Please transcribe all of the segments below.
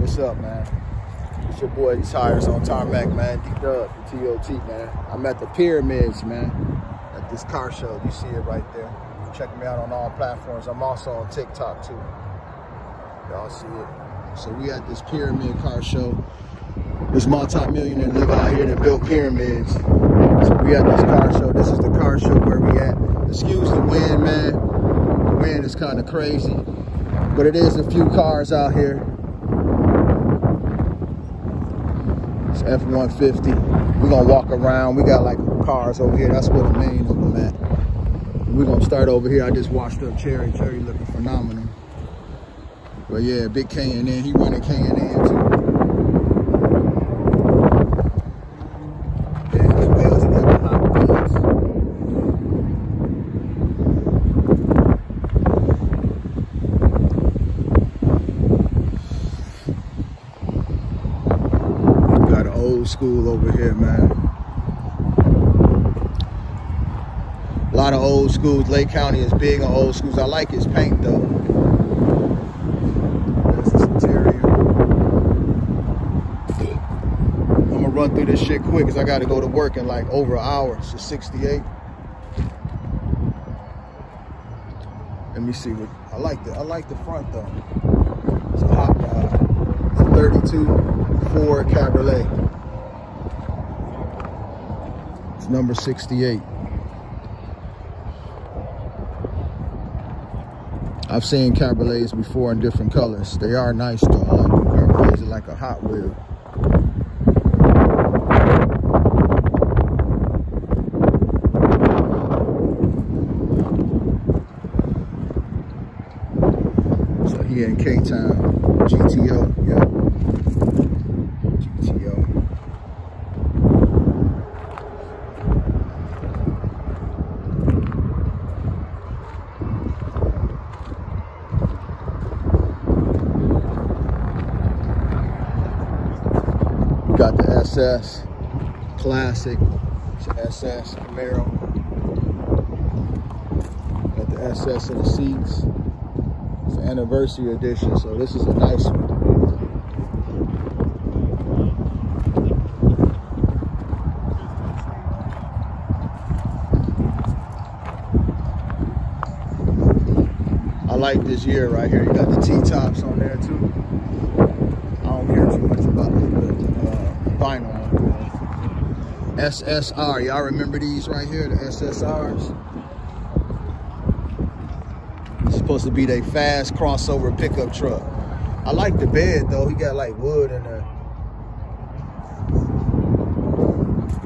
What's up, man? It's your boy, Tires on Tarmac, man. D-Dub, TOT, man. I'm at the Pyramids, man, at this car show. You see it right there. Check me out on all platforms. I'm also on TikTok, too. Y'all see it. So we at this Pyramid car show. This multi-millionaire live out here that built pyramids. So we at this car show. This is the car show where we at. Excuse the wind, man. The wind is kind of crazy. But it is a few cars out here. F-150. We're gonna walk around. We got like cars over here. That's where the main of them at. We're gonna start over here. I just washed up Cherry. Cherry looking phenomenal. But yeah, big K&N. He running K&N too. Yeah, his wheels, he got the hot wheels. Got an old school over here, man. A lot of old schools. Lake County is big on old schools. I like his paint though. There's his interior. I'm gonna run through this shit quick because I gotta go to work in like over an hour. It's a 68. Let me see what I like the I like the front though. It's a hot rod. It's a 32 Ford Cabriolet. It's number 68. I've seen cabriolets before in different colors. They are nice though. I like cabriolets. They're like a Hot Wheel. So here in K-Town. GTO. We got the SS Classic. SS Camaro. Got the SS in the seats. It's an anniversary edition, so this is a nice one. I like this year right here. You got the T-tops on there too. I don't care too much about uh, vinyl. SSR, y'all remember these right here, the SSRs? It's supposed to be their fast crossover pickup truck. I like the bed though. He got like wood in there.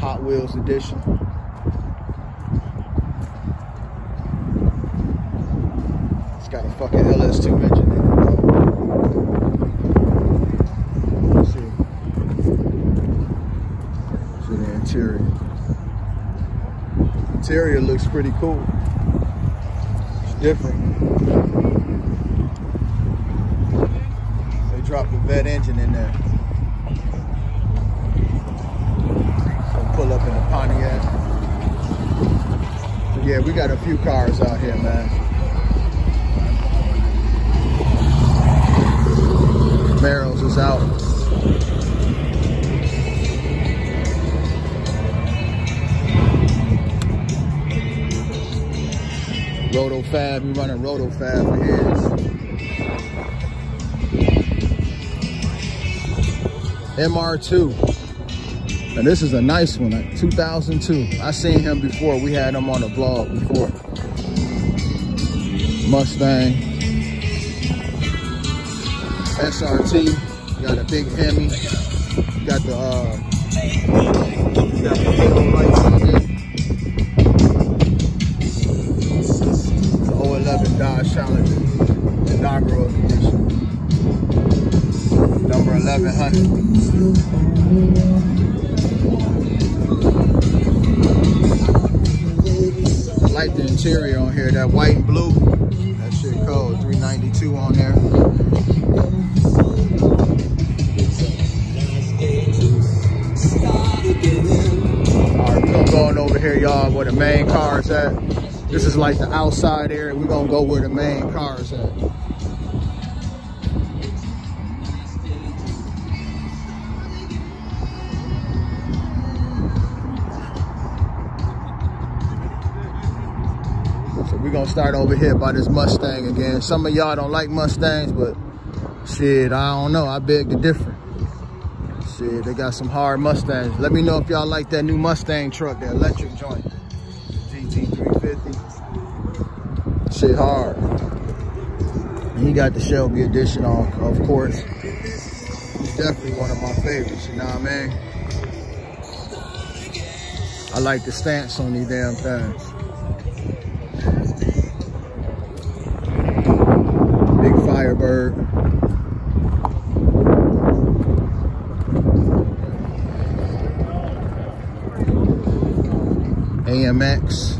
Hot Wheels edition. It's got a fucking LS2 engine in it though. Let's see. See the interior. Interior looks pretty cool. It's different. They dropped the vet engine in there. So pull up in the Pontiac. Yeah, we got a few cars out here, man. Camaros is out. Roto Fab, we running Roto Fab for his. MR2. And this is a nice one, like 2002. I seen him before. We had him on the vlog before. Mustang. SRT. Got a big Hemi. Got the uh interior on here. That white and blue. That shit cold. 392 on there. All right, we're gonna go on over here, y'all, where the main car is at. This is like the outside area. We're gonna go where the main car is at. We're gonna start over here by this Mustang again. Some of y'all don't like Mustangs, but shit, I don't know. I beg to differ. Shit, they got some hard Mustangs. Let me know if y'all like that new Mustang truck, that electric joint. GT350. Shit hard. And he got the Shelby edition on, of course. He's definitely one of my favorites, you know what I mean? I like the stance on these damn things. Firebird. AMX.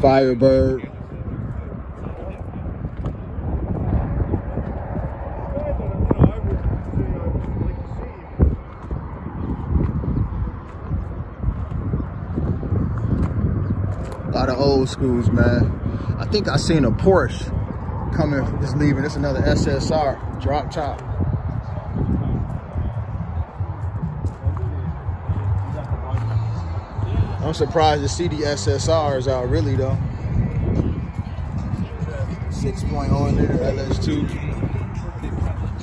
Firebird. Old schools, man. I think I seen a Porsche coming, just leaving. It's another SSR, drop top. I'm surprised to see the SSRs out really though. 6.0 in there, LS2.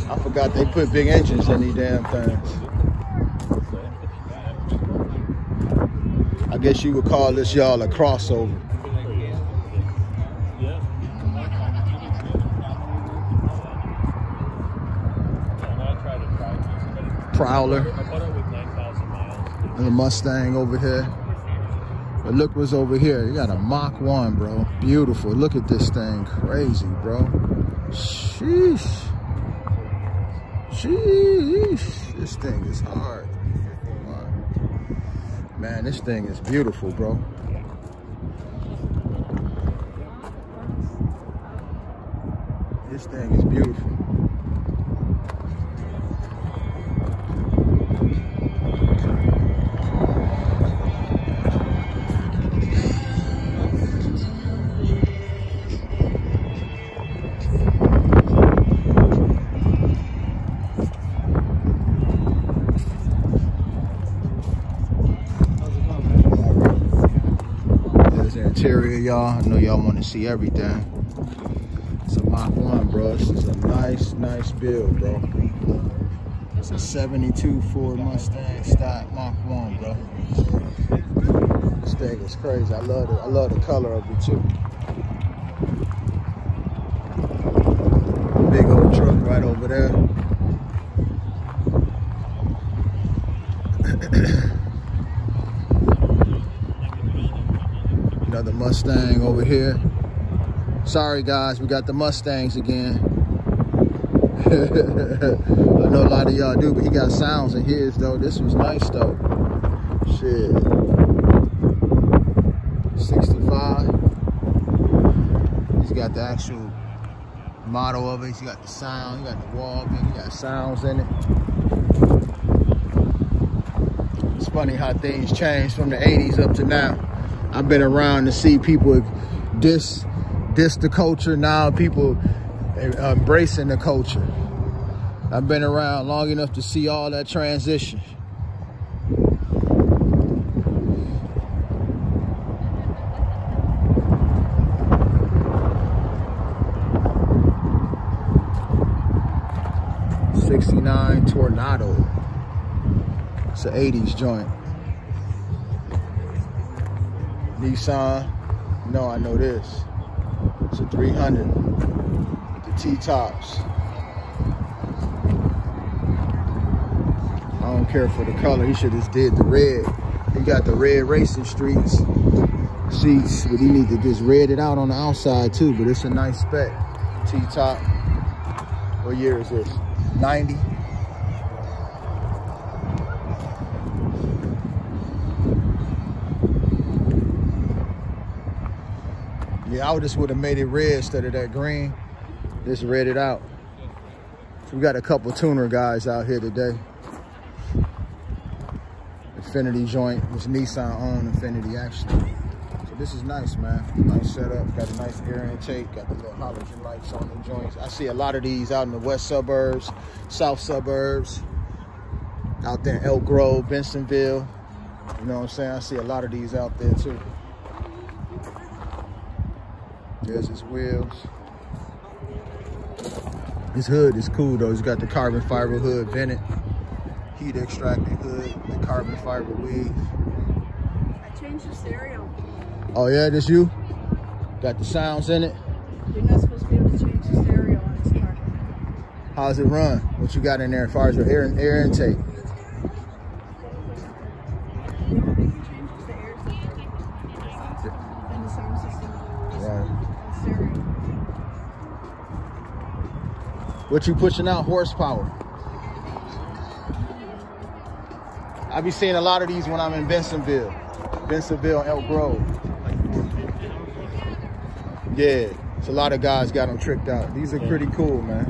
I forgot they put big engines in these damn things. I guess you would call this y'all a crossover. Prowler. And a Mustang over here. But look what's over here. You got a Mach 1, bro. Beautiful. Look at this thing. Crazy, bro. Sheesh. Sheesh. This thing is hard. Man, this thing is beautiful, bro. This thing is beautiful. Y'all. I know y'all want to see everything. It's a Mach 1, bro. This is a nice, nice build, bro. It's a 72 Ford Mustang stock Mach 1, bro. This thing is crazy. I love it. I love the color of it too. Big old truck right over there. Another Mustang over here. Sorry guys, we got the Mustangs again. I know a lot of y'all do, but he got sounds in his though. This was nice though. Shit. 65. He's got the actual model of it. He's got the sound. He got the wall. He got sounds in it. It's funny how things change from the 80s up to now. I've been around to see people diss, diss the culture. Now people eh, embracing the culture. I've been around long enough to see all that transition. Sixty-nine Tornado. It's an '80s joint. Nissan. No, I know this. It's a 300 the T-tops. I don't care for the color. He should just did the red. He got the red racing streets seats, but he need to just red it out on the outside too. But it's a nice spec. T-top. What year is this? 90. I just would have made it red instead of that green. Just red it out. We got a couple tuner guys out here today. Infiniti joint, it's Nissan owned Infiniti actually. So this is nice, man. Nice setup. Got a nice air intake. Got the little halogen lights on the joints. I see a lot of these out in the west suburbs, south suburbs, out there in Elk Grove, Bensenville. You know what I'm saying? I see a lot of these out there too. There's his wheels. His hood is cool though. He's got the carbon fiber hood vented, heat extracted hood, the carbon fiber weave. I changed the stereo. Oh yeah, this you? Got the sounds in it? You're not supposed to be able to change the stereo on this car. How's it run? What you got in there as far as your air, air intake? What you pushing out horsepower? I be seeing a lot of these when I'm in Bensenville, Bensenville, Elk Grove. Yeah, it's a lot of guys got them tricked out. These are pretty cool, man.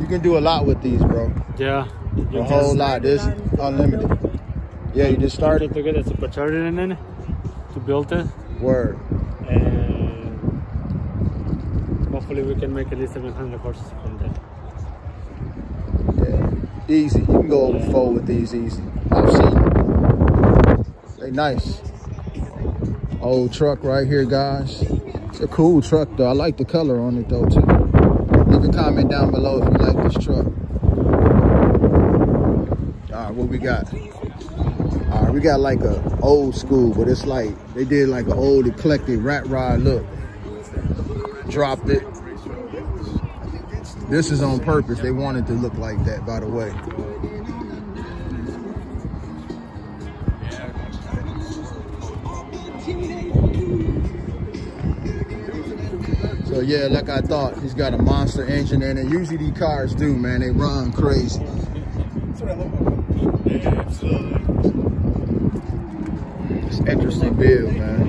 You can do a lot with these, bro. Yeah. A whole lot. This unlimited. Yeah, you just started. To get a supercharger in it to build it. Word. And hopefully we can make at least 700 horses from there. Easy. You can go over four with these easy. I've seen They nice. Old truck right here, guys. It's a cool truck, though. I like the color on it, though, too. Leave a comment down below if you like this truck. All right, what we got? All right, we got like a old school, but it's like, they did like an old eclectic rat rod look. Dropped it, this is on purpose. They wanted to look like that, by the way. So yeah, like I thought, he's got a monster engine in it. Usually these cars do, man. They run crazy. It's interesting build, man.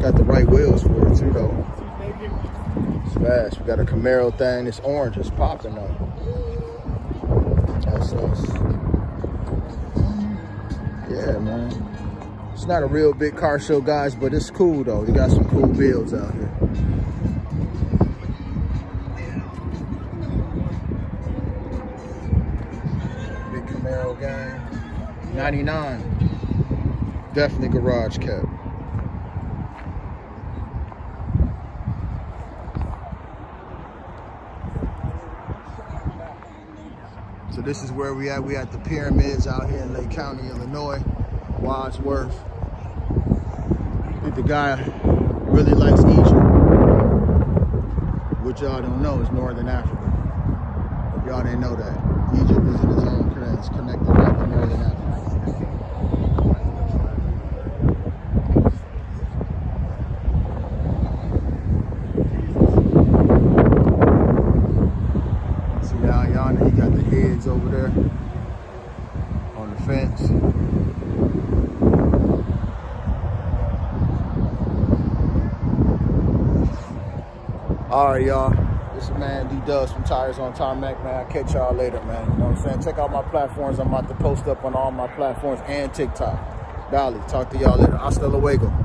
Got the right wheels for it too though. It's fast. We got a Camaro thing. It's orange. It's popping up. That's us. Yeah, man. It's not a real big car show, guys, but it's cool though. You got some cool builds out here. Big Camaro gang. 99. Definitely garage kept. This is where we at. We at the pyramids out here in Lake County, Illinois, Wadsworth. I think the guy really likes Egypt, which y'all don't know is Northern Africa. Y'all didn't know that. Egypt is in its own it's connected right to Northern Africa. Over there on the fence. All right, y'all. This is man D Dubs from Tires on Tarmac, man. I'll catch y'all later, man. You know what I'm saying? Check out my platforms. I'm about to post up on all my platforms and TikTok. Dolly, talk to y'all later. Hasta luego.